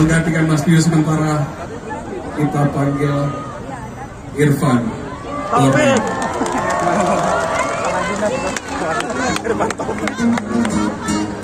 menggantikan Mas Bio sementara kita panggil Irfan. Irfan Taufik.